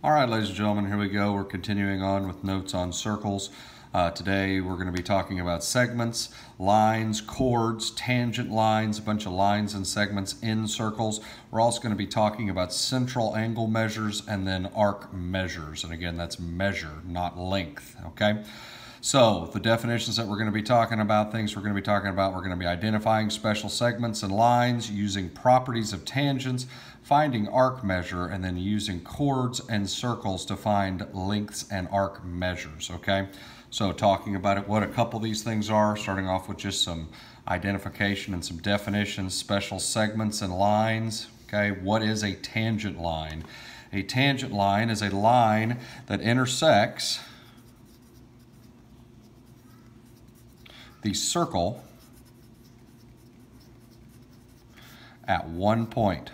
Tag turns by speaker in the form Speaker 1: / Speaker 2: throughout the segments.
Speaker 1: All right, ladies and gentlemen, here we go. We're continuing on with notes on circles. Uh, today we're going to be talking about segments, lines, chords, tangent lines, a bunch of lines and segments in circles. We're also going to be talking about central angle measures and then arc measures. And again, that's measure, not length, okay? So the definitions that we're going to be talking about, things we're going to be talking about, we're going to be identifying special segments and lines, using properties of tangents, finding arc measure, and then using chords and circles to find lengths and arc measures, okay? So talking about it, what a couple of these things are, starting off with just some identification and some definitions, special segments and lines, okay? What is a tangent line? A tangent line is a line that intersects the circle at one point.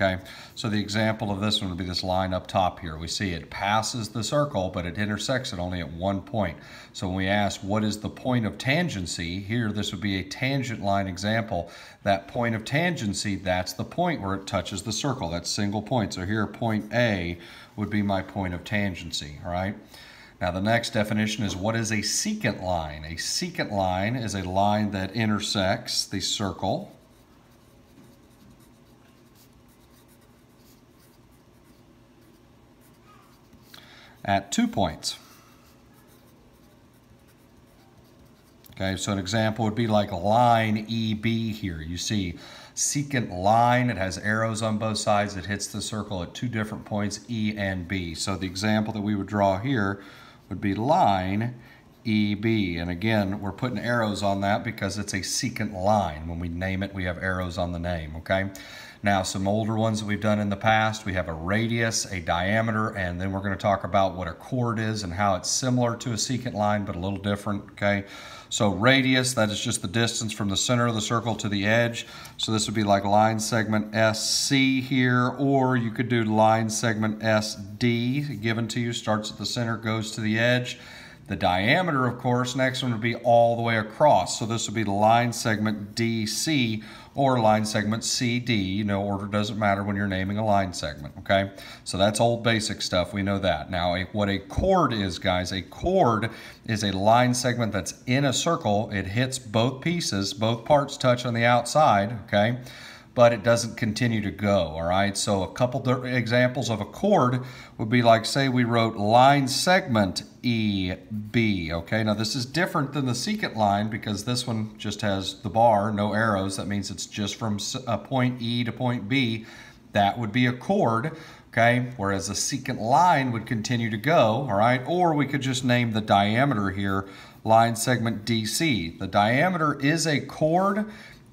Speaker 1: Okay, so the example of this one would be this line up top here. We see it passes the circle, but it intersects it only at one point. So when we ask what is the point of tangency, here this would be a tangent line example. That point of tangency, that's the point where it touches the circle, that single point. So here point A would be my point of tangency, all right? Now the next definition is what is a secant line? A secant line is a line that intersects the circle at two points. Okay, so an example would be like line EB here. You see secant line, it has arrows on both sides. It hits the circle at two different points, E and B. So the example that we would draw here would be line EB. And again, we're putting arrows on that because it's a secant line. When we name it, we have arrows on the name, okay? Now, some older ones that we've done in the past, we have a radius, a diameter, and then we're going to talk about what a chord is and how it's similar to a secant line, but a little different, okay? So radius, that is just the distance from the center of the circle to the edge. So this would be like line segment SC here, or you could do line segment SD given to you, starts at the center, goes to the edge. The diameter, of course, next one would be all the way across. So this would be the line segment DC or line segment CD. You know, order doesn't matter when you're naming a line segment, okay? So that's old basic stuff. We know that. Now, a, what a chord is, guys, a chord is a line segment that's in a circle. It hits both pieces, both parts touch on the outside, okay? But it doesn't continue to go, all right? So a couple examples of a chord would be like, say we wrote line segment EB, okay? Now this is different than the secant line because this one just has the bar, no arrows. That means it's just from a uh, point E to point B. That would be a chord, okay? Whereas a secant line would continue to go, all right? Or we could just name the diameter here, line segment DC. The diameter is a chord,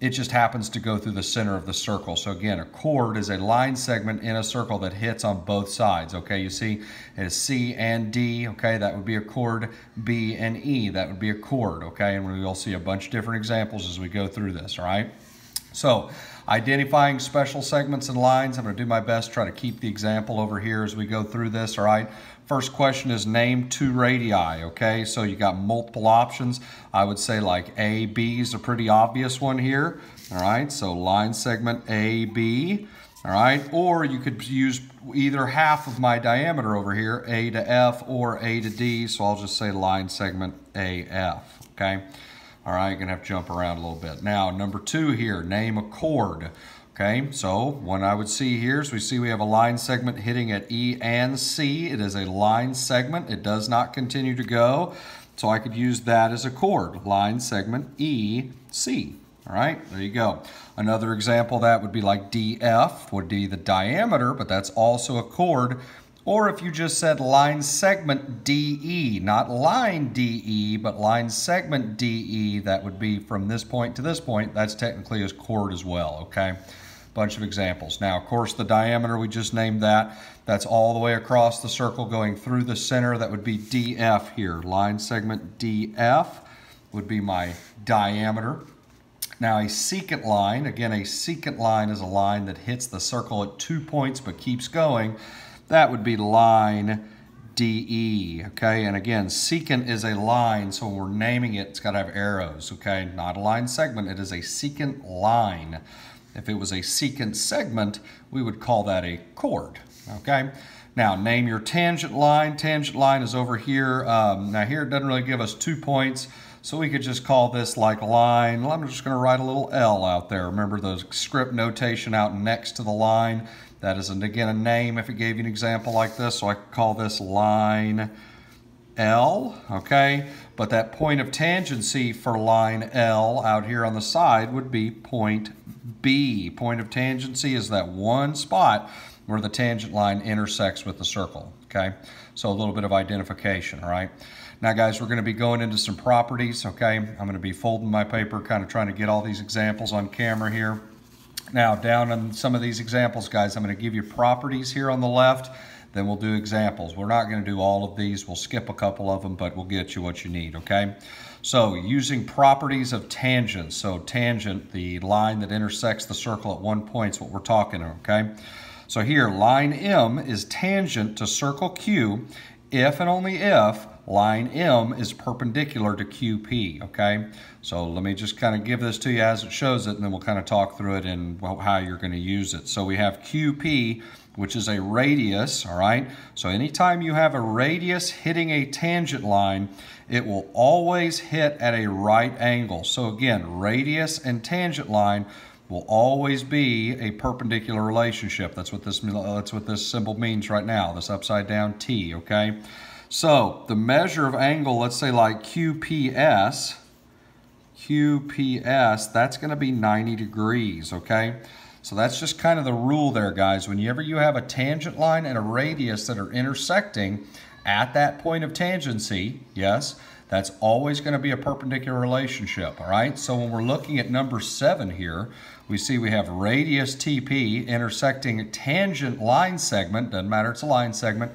Speaker 1: it just happens to go through the center of the circle. So again, a chord is a line segment in a circle that hits on both sides, okay? You see it is C and D, okay? That would be a chord. B and E, that would be a chord, okay? And we'll see a bunch of different examples as we go through this, all right? So identifying special segments and lines, I'm gonna do my best, try to keep the example over here as we go through this, all right? First question is name two radii, okay? So you got multiple options. I would say like AB is a pretty obvious one here, all right? So line segment AB, all right? Or you could use either half of my diameter over here, A to F or A to D, so I'll just say line segment AF, okay? All right, gonna have to jump around a little bit. Now, number two here, name a chord. Okay, so what I would see here is we see we have a line segment hitting at E and C. It is a line segment. It does not continue to go. So I could use that as a chord, line segment E, C. All right, there you go. Another example that would be like DF, would be the diameter, but that's also a chord. Or if you just said line segment DE, not line DE, but line segment DE, that would be from this point to this point, that's technically a chord as well, okay? bunch of examples. Now, of course, the diameter, we just named that. That's all the way across the circle going through the center. That would be DF here. Line segment DF would be my diameter. Now, a secant line, again, a secant line is a line that hits the circle at two points but keeps going. That would be line DE, okay? And again, secant is a line, so when we're naming it, it's got to have arrows, okay? Not a line segment, it is a secant line. If it was a secant segment, we would call that a chord, okay? Now, name your tangent line. Tangent line is over here. Um, now, here it doesn't really give us two points, so we could just call this like line. I'm just going to write a little L out there. Remember the script notation out next to the line? That is, again, a name if it gave you an example like this. So I call this line L, okay? But that point of tangency for line L out here on the side would be point B. Point of tangency is that one spot where the tangent line intersects with the circle, okay? So a little bit of identification, all right? Now, guys, we're going to be going into some properties, okay? I'm going to be folding my paper, kind of trying to get all these examples on camera here. Now, down on some of these examples, guys, I'm going to give you properties here on the left then we'll do examples. We're not going to do all of these. We'll skip a couple of them, but we'll get you what you need, okay? So using properties of tangents. So tangent, the line that intersects the circle at one point is what we're talking, about, okay? So here, line M is tangent to circle Q if and only if line M is perpendicular to QP, okay? So let me just kind of give this to you as it shows it, and then we'll kind of talk through it and how you're going to use it. So we have QP which is a radius, all right? So anytime you have a radius hitting a tangent line, it will always hit at a right angle. So again, radius and tangent line will always be a perpendicular relationship. That's what this, that's what this symbol means right now, this upside down T, okay? So the measure of angle, let's say like QPS, QPS, that's gonna be 90 degrees, okay? So that's just kind of the rule there, guys. Whenever you have a tangent line and a radius that are intersecting at that point of tangency, yes, that's always going to be a perpendicular relationship, all right? So when we're looking at number seven here, we see we have radius TP intersecting a tangent line segment, doesn't matter, it's a line segment,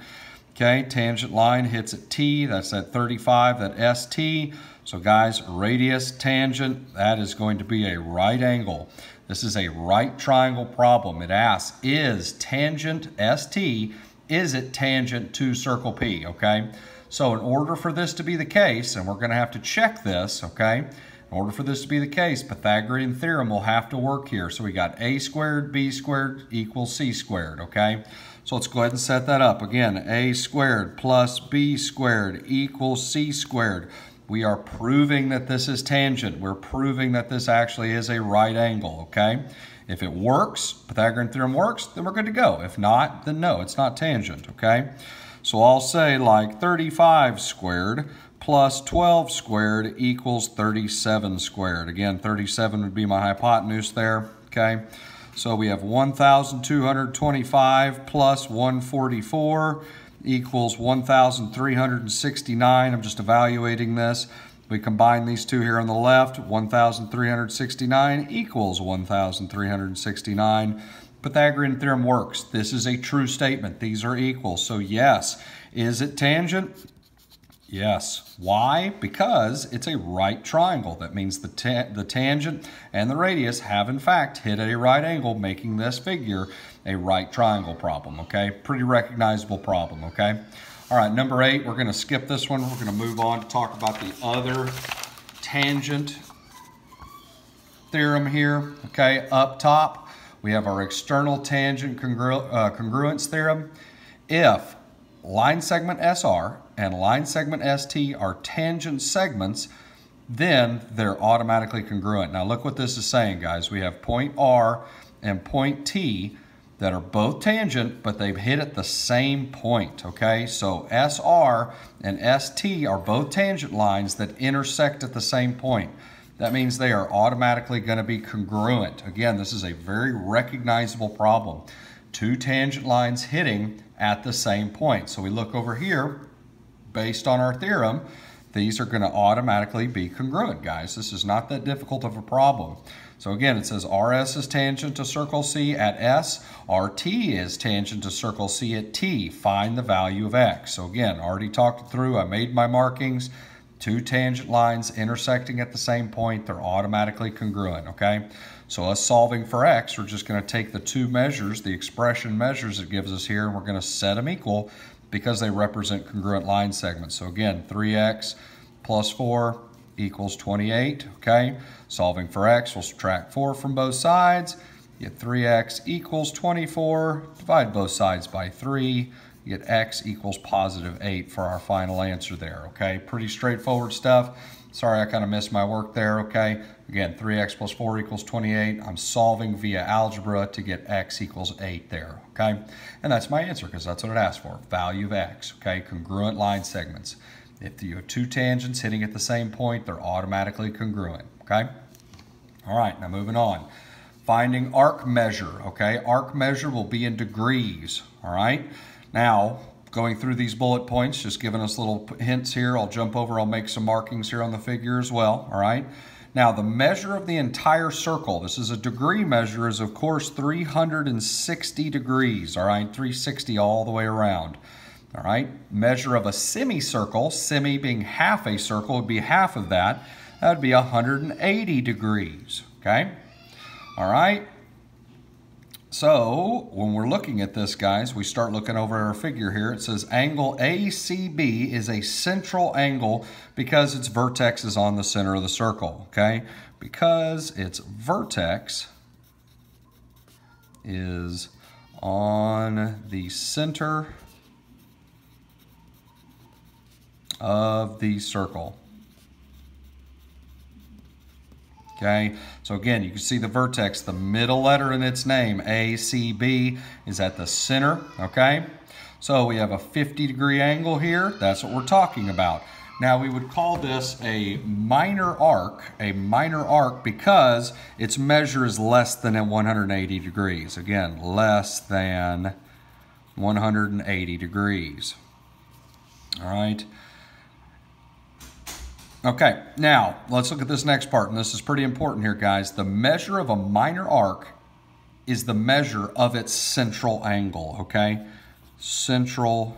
Speaker 1: okay? Tangent line hits at T, that's at 35, that ST. So guys, radius, tangent, that is going to be a right angle. This is a right triangle problem. It asks, is tangent ST, is it tangent to circle P, okay? So in order for this to be the case, and we're gonna have to check this, okay? In order for this to be the case, Pythagorean theorem will have to work here. So we got a squared, b squared equals c squared, okay? So let's go ahead and set that up. Again, a squared plus b squared equals c squared. We are proving that this is tangent. We're proving that this actually is a right angle, okay? If it works, Pythagorean theorem works, then we're good to go. If not, then no, it's not tangent, okay? So I'll say like 35 squared plus 12 squared equals 37 squared. Again, 37 would be my hypotenuse there, okay? So we have 1,225 plus 144 equals 1,369. I'm just evaluating this. We combine these two here on the left, 1,369 equals 1,369. Pythagorean theorem works. This is a true statement. These are equal. So yes, is it tangent? Yes. Why? Because it's a right triangle. That means the, ta the tangent and the radius have in fact hit at a right angle, making this figure a right triangle problem, okay? Pretty recognizable problem, okay? All right, number eight, we're gonna skip this one. We're gonna move on to talk about the other tangent theorem here, okay? Up top, we have our external tangent congru uh, congruence theorem. If line segment SR and line segment ST are tangent segments, then they're automatically congruent. Now look what this is saying, guys. We have point R and point T that are both tangent, but they've hit at the same point, okay? So SR and ST are both tangent lines that intersect at the same point. That means they are automatically gonna be congruent. Again, this is a very recognizable problem. Two tangent lines hitting at the same point. So we look over here, based on our theorem, these are going to automatically be congruent, guys. This is not that difficult of a problem. So again, it says RS is tangent to circle C at S, RT is tangent to circle C at T. Find the value of X. So again, already talked through. I made my markings. Two tangent lines intersecting at the same point, they're automatically congruent, okay? So us solving for X, we're just gonna take the two measures, the expression measures it gives us here, and we're gonna set them equal because they represent congruent line segments. So again, 3x plus 4 equals 28, okay? Solving for x, we'll subtract 4 from both sides. You get 3x equals 24. Divide both sides by 3. You get x equals positive 8 for our final answer there, okay? Pretty straightforward stuff. Sorry, I kind of missed my work there, okay? Again, 3x plus 4 equals 28. I'm solving via algebra to get x equals 8 there, okay? And that's my answer because that's what it asked for, value of x, okay? Congruent line segments. If you have two tangents hitting at the same point, they're automatically congruent, okay? All right, now moving on. Finding arc measure, okay? Arc measure will be in degrees, all right? Now, going through these bullet points, just giving us little hints here. I'll jump over, I'll make some markings here on the figure as well, all right? Now, the measure of the entire circle, this is a degree measure, is of course 360 degrees, all right? 360 all the way around. All right, measure of a semicircle, semi being half a circle would be half of that. That would be 180 degrees, okay? All right, so when we're looking at this, guys, we start looking over our figure here. It says angle ACB is a central angle because its vertex is on the center of the circle, okay? Because its vertex is on the center of the circle. Okay, so again, you can see the vertex, the middle letter in its name, A, C, B, is at the center, okay? So we have a 50 degree angle here. That's what we're talking about. Now we would call this a minor arc, a minor arc because its measure is less than 180 degrees. Again, less than 180 degrees. All right. Okay, now let's look at this next part, and this is pretty important here, guys. The measure of a minor arc is the measure of its central angle, okay? Central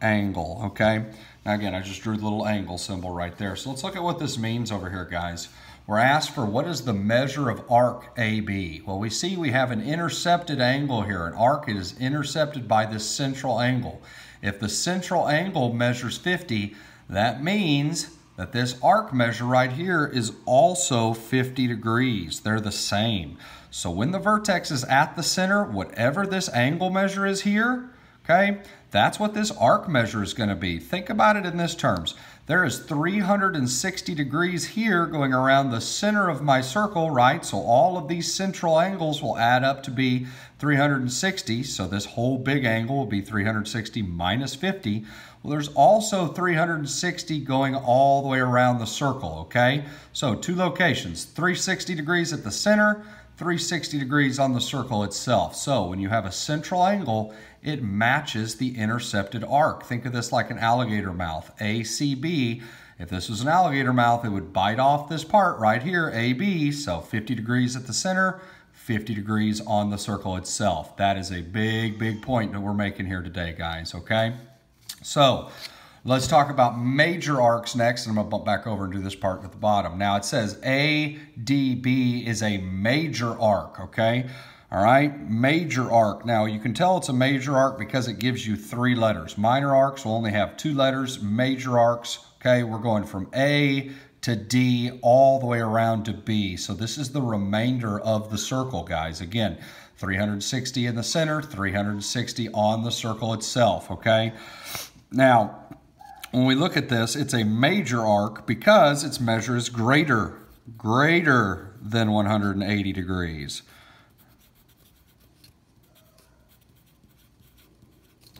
Speaker 1: angle, okay? Now again, I just drew the little angle symbol right there. So let's look at what this means over here, guys. We're asked for what is the measure of arc AB? Well, we see we have an intercepted angle here. An arc is intercepted by this central angle. If the central angle measures 50, that means that this arc measure right here is also 50 degrees. They're the same. So when the vertex is at the center, whatever this angle measure is here, okay, that's what this arc measure is going to be. Think about it in this terms. There is 360 degrees here going around the center of my circle, right? So all of these central angles will add up to be 360. So this whole big angle will be 360 minus 50. Well, there's also 360 going all the way around the circle, okay? So two locations, 360 degrees at the center, 360 degrees on the circle itself. So when you have a central angle, it matches the intercepted arc. Think of this like an alligator mouth, ACB. If this was an alligator mouth, it would bite off this part right here, AB, so 50 degrees at the center, 50 degrees on the circle itself. That is a big, big point that we're making here today, guys, okay? So let's talk about major arcs next, and I'm to bump back over and do this part at the bottom. Now it says ADB is a major arc, okay? All right, major arc. Now you can tell it's a major arc because it gives you three letters. Minor arcs will only have two letters. Major arcs, okay, we're going from A to D all the way around to B. So this is the remainder of the circle, guys. Again, 360 in the center, 360 on the circle itself, okay? Now, when we look at this, it's a major arc because its measure is greater, greater than 180 degrees.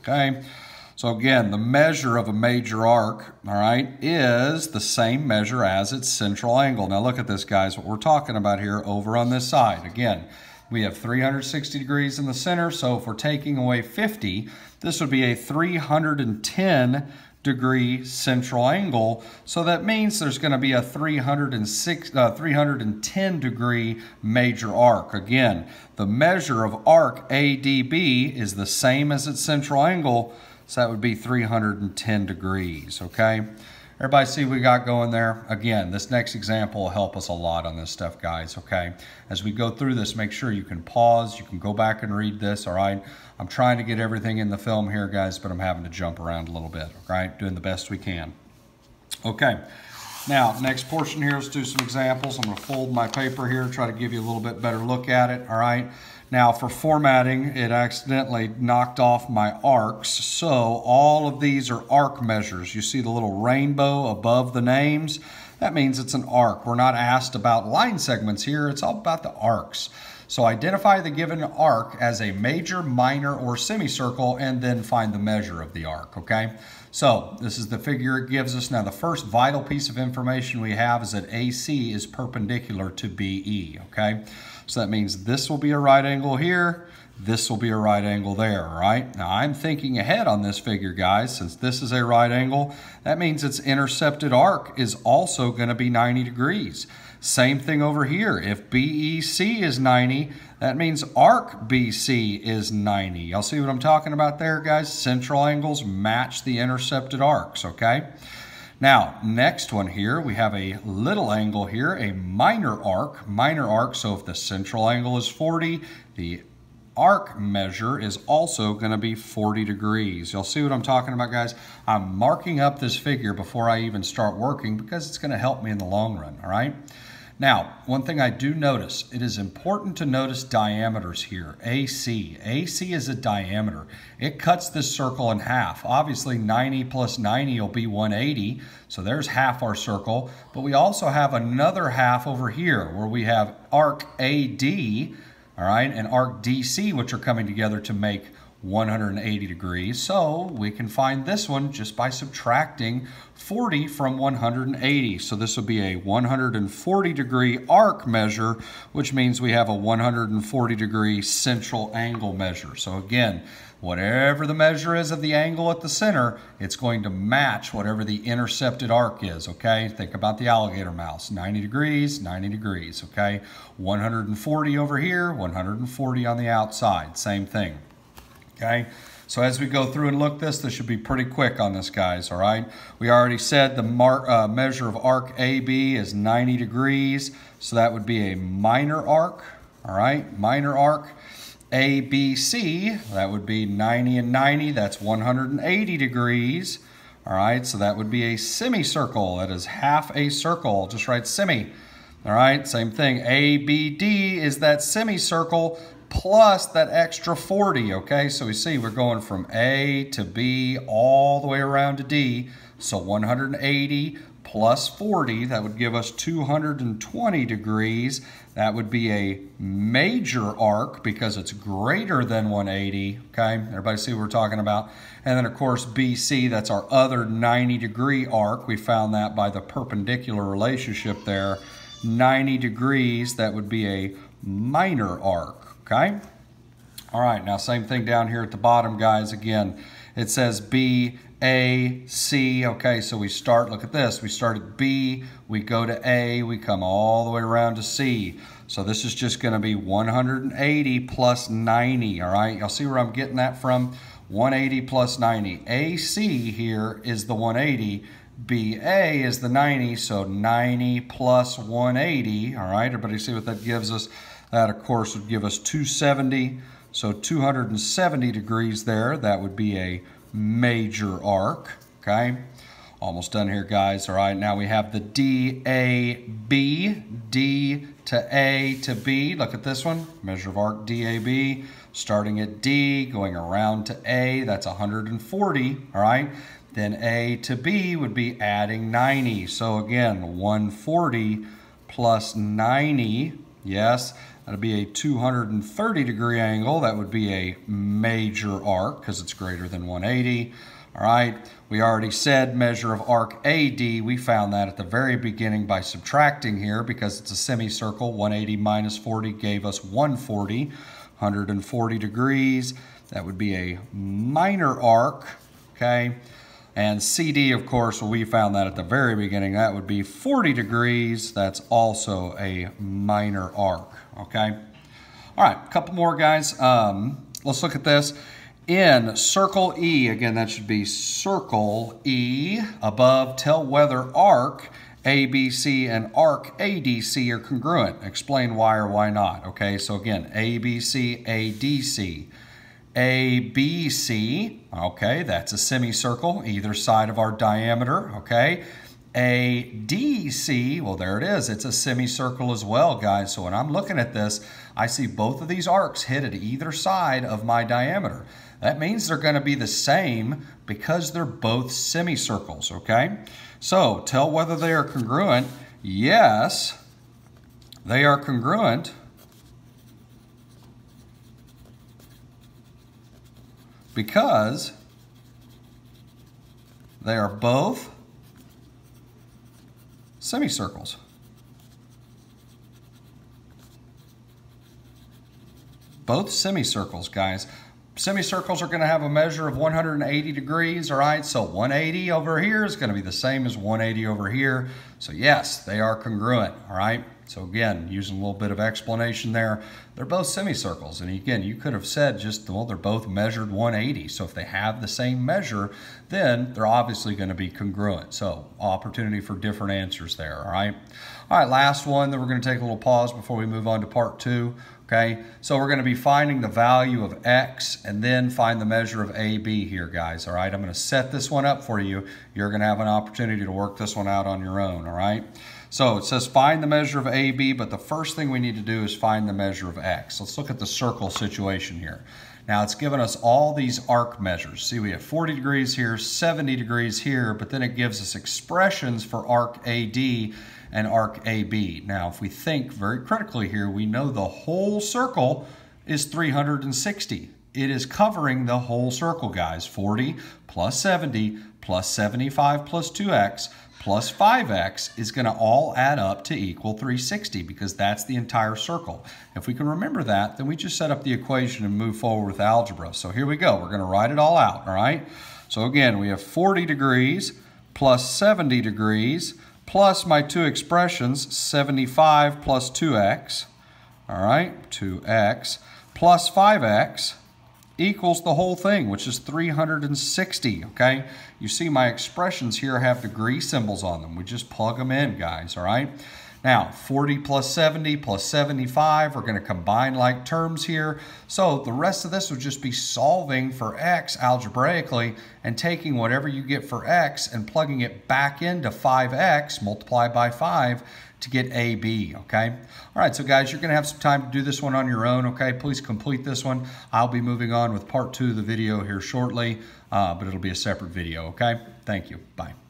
Speaker 1: Okay, so again, the measure of a major arc, all right, is the same measure as its central angle. Now look at this, guys, what we're talking about here over on this side. Again, we have 360 degrees in the center, so if we're taking away 50, this would be a 310 degree central angle. So that means there's going to be a 306, uh, 310 degree major arc. Again, the measure of arc ADB is the same as its central angle, so that would be 310 degrees, okay? Everybody see we got going there? Again, this next example will help us a lot on this stuff, guys, okay? As we go through this, make sure you can pause, you can go back and read this, all right? I'm trying to get everything in the film here, guys, but I'm having to jump around a little bit, all right? Doing the best we can. Okay, Now, next portion here, let's do some examples. I'm gonna fold my paper here, try to give you a little bit better look at it, all right? Now, for formatting, it accidentally knocked off my arcs, so all of these are arc measures. You see the little rainbow above the names? That means it's an arc. We're not asked about line segments here, it's all about the arcs. So identify the given arc as a major, minor, or semicircle, and then find the measure of the arc, okay? So this is the figure it gives us. Now the first vital piece of information we have is that AC is perpendicular to BE, okay? So that means this will be a right angle here, this will be a right angle there, right? Now I'm thinking ahead on this figure, guys. Since this is a right angle, that means its intercepted arc is also gonna be 90 degrees. Same thing over here. If BEC is 90, that means arc BC is 90. Y'all see what I'm talking about there, guys? Central angles match the intercepted arcs, okay? Now, next one here, we have a little angle here, a minor arc. Minor arc, so if the central angle is 40, the arc measure is also going to be 40 degrees. You'll see what I'm talking about, guys. I'm marking up this figure before I even start working because it's going to help me in the long run, all right? Now, one thing I do notice, it is important to notice diameters here. AC. AC is a diameter. It cuts this circle in half. Obviously, 90 plus 90 will be 180, so there's half our circle. But we also have another half over here where we have arc AD, all right, and arc DC, which are coming together to make 180 degrees. So we can find this one just by subtracting 40 from 180. So this will be a 140 degree arc measure, which means we have a 140 degree central angle measure. So again, whatever the measure is of the angle at the center, it's going to match whatever the intercepted arc is, okay? Think about the alligator mouse, 90 degrees, 90 degrees, okay? 140 over here, 140 on the outside, same thing okay? So as we go through and look this, this should be pretty quick on this, guys, all right? We already said the uh, measure of arc AB is 90 degrees, so that would be a minor arc, all right? Minor arc. ABC, that would be 90 and 90, that's 180 degrees, all right? So that would be a semicircle, that is half a circle, just write semi. All right, same thing. ABD is that semicircle, plus that extra 40, okay? So we see we're going from A to B all the way around to D. So 180 plus 40, that would give us 220 degrees. That would be a major arc because it's greater than 180, okay? Everybody see what we're talking about? And then of course BC, that's our other 90 degree arc. We found that by the perpendicular relationship there. 90 degrees, that would be a minor arc okay? All right, now same thing down here at the bottom, guys. Again, it says B, A, C. Okay, so we start, look at this. We start at B, we go to A, we come all the way around to C. So this is just gonna be 180 plus 90, all right? Y'all see where I'm getting that from? 180 plus 90. AC here is the 180. BA is the 90, so 90 plus 180, all right? Everybody see what that gives us? That, of course, would give us 270. So 270 degrees there. That would be a major arc, okay? Almost done here, guys. All right, now we have the DAB, D to A to B. Look at this one, measure of arc DAB, starting at D, going around to A, that's 140, all right? Then A to B would be adding 90. So again, 140 plus 90, yes, That'd be a 230 degree angle. That would be a major arc because it's greater than 180. All right, we already said measure of arc AD. We found that at the very beginning by subtracting here because it's a semicircle. 180 minus 40 gave us 140. 140 degrees. That would be a minor arc, okay? And CD, of course, we found that at the very beginning. That would be 40 degrees. That's also a minor arc, okay? All right, a couple more, guys. Um, let's look at this. In circle E, again, that should be circle E, above, tell whether arc ABC and arc ADC are congruent. Explain why or why not, okay? So again, ABC, ADC. ABC, okay, that's a semicircle, either side of our diameter, okay? ADC, well, there it is. It's a semicircle as well, guys. So when I'm looking at this, I see both of these arcs hit at either side of my diameter. That means they're going to be the same because they're both semicircles, okay? So tell whether they are congruent. Yes, they are congruent. Because they are both semicircles. Both semicircles, guys. Semicircles are going to have a measure of 180 degrees, all right? So 180 over here is going to be the same as 180 over here. So yes, they are congruent, all right? So again, using a little bit of explanation there, they're both semicircles. And again, you could have said just, well, they're both measured 180. So if they have the same measure, then they're obviously going to be congruent. So opportunity for different answers there, all right? All right, last one, then we're going to take a little pause before we move on to part two. Okay, so we're going to be finding the value of x and then find the measure of AB here, guys. All right, I'm going to set this one up for you. You're going to have an opportunity to work this one out on your own. All right, so it says find the measure of AB, but the first thing we need to do is find the measure of x. Let's look at the circle situation here. Now it's given us all these arc measures. See, we have 40 degrees here, 70 degrees here, but then it gives us expressions for arc AD and arc AB. Now, if we think very critically here, we know the whole circle is 360. It is covering the whole circle, guys. 40 plus 70 plus 75 plus 2x plus 5x is going to all add up to equal 360 because that's the entire circle. If we can remember that, then we just set up the equation and move forward with algebra. So here we go. We're going to write it all out, all right? So again, we have 40 degrees plus 70 degrees plus my two expressions, 75 plus 2x, all right, 2x, plus 5x, equals the whole thing, which is 360, okay? You see my expressions here have degree symbols on them. We just plug them in, guys, all right? Now, 40 plus 70 plus 75, we're going to combine like terms here. So the rest of this would just be solving for x algebraically and taking whatever you get for x and plugging it back into 5x multiplied by 5 to get AB, okay? All right, so guys, you're gonna have some time to do this one on your own, okay? Please complete this one. I'll be moving on with part two of the video here shortly, uh, but it'll be a separate video, okay? Thank you, bye.